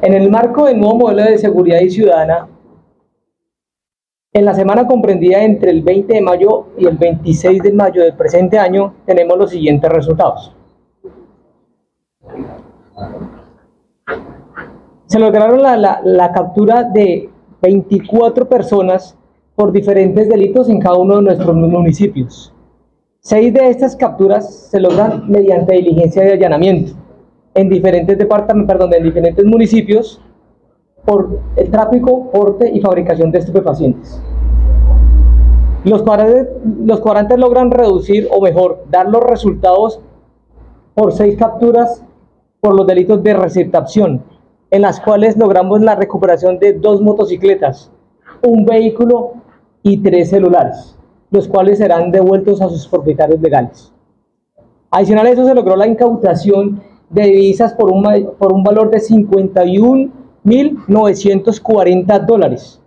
En el marco del nuevo modelo de seguridad y ciudadana, en la semana comprendida entre el 20 de mayo y el 26 de mayo del presente año, tenemos los siguientes resultados. Se lograron la, captura de 24 personas por diferentes delitos en cada uno de nuestros municipios. Seis de estas capturas se logran mediante diligencia de allanamiento en diferentes departamentos, perdón, en diferentes municipios por el tráfico, porte y fabricación de estupefacientes. Los cuadrantes, los cuadrantes logran reducir o mejor dar los resultados por seis capturas por los delitos de receptación, en las cuales logramos la recuperación de dos motocicletas, un vehículo y tres celulares, los cuales serán devueltos a sus propietarios legales. Adicional a eso se logró la incautación de divisas por un, por un valor de 51.940 dólares,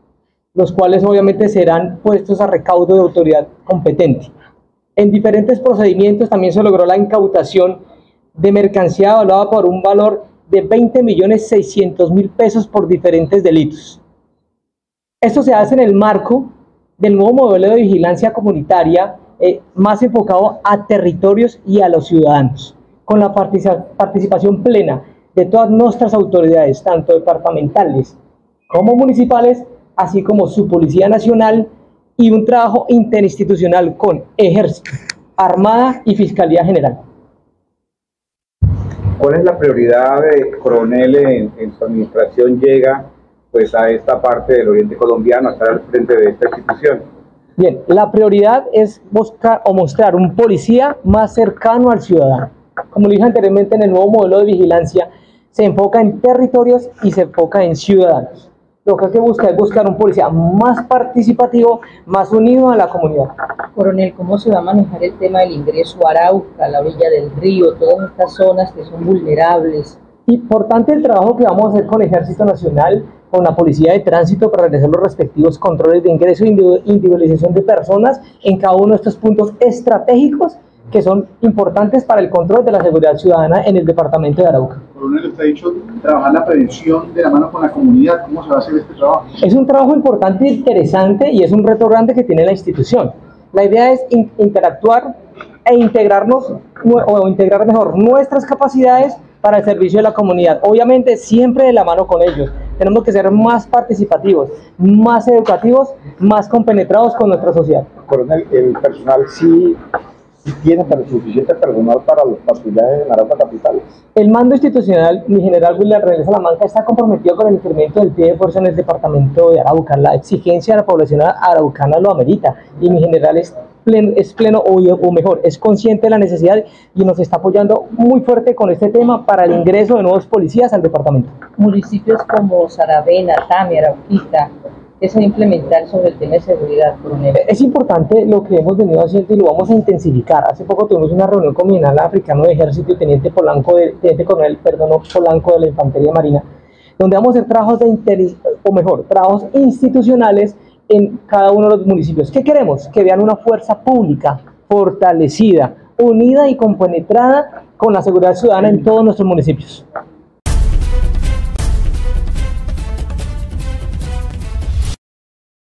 los cuales obviamente serán puestos a recaudo de autoridad competente. En diferentes procedimientos también se logró la incautación de mercancía evaluada por un valor de 20 millones 600 mil pesos por diferentes delitos. Esto se hace en el marco del nuevo modelo de vigilancia comunitaria eh, más enfocado a territorios y a los ciudadanos, con la participación plena de todas nuestras autoridades, tanto departamentales como municipales, así como su Policía Nacional y un trabajo interinstitucional con Ejército, Armada y Fiscalía General. ¿Cuál es la prioridad de Coronel en, su administración llega pues a esta parte del oriente colombiano, a estar al frente de esta institución? Bien, la prioridad es buscar o mostrar un policía más cercano al ciudadano. Como lo dije anteriormente, en el nuevo modelo de vigilancia se enfoca en territorios y se enfoca en ciudadanos lo que hay que buscar es buscar un policía más participativo, más unido a la comunidad. Coronel, ¿cómo se va a manejar el tema del ingreso a Arauca, la orilla del río, todas estas zonas que son vulnerables? Importante el trabajo que vamos a hacer con el Ejército Nacional, con la Policía de Tránsito para realizar los respectivos controles de ingreso e individualización de personas en cada uno de estos puntos estratégicos que son importantes para el control de la seguridad ciudadana en el departamento de Arauca. Coronel, usted ha dicho trabajar la prevención de la mano con la comunidad. ¿Cómo se va a hacer este trabajo? Es un trabajo importante e interesante y es un reto grande que tiene la institución. La idea es interactuar e integrarnos o integrar mejor nuestras capacidades para el servicio de la comunidad. Obviamente siempre de la mano con ellos. Tenemos que ser más participativos, más educativos, más compenetrados con nuestra sociedad. Coronel, el personal sí y tiene suficiente personal para los patrullajes en Arauca Capital. El mando institucional, mi general William René Salamanca, está comprometido con el incremento del pie de fuerza en el departamento de Arauca. La exigencia de la población araucana lo amerita y mi general es pleno, es pleno o, o, mejor, es consciente de la necesidad y nos está apoyando muy fuerte con este tema para el ingreso de nuevos policías al departamento. Municipios como Saravena, Tamia, Arauquita, es implementar sobre el tema de seguridad, coronel? Es importante lo que hemos venido haciendo y lo vamos a intensificar. Hace poco tuvimos una reunión con mi africano de ejército y teniente Polanco, de, teniente coronel, perdón, Polanco de la Infantería Marina, donde vamos a hacer trabajos de o mejor, trabajos institucionales en cada uno de los municipios. ¿Qué queremos? Que vean una fuerza pública fortalecida, unida y compenetrada con la seguridad ciudadana en todos nuestros municipios.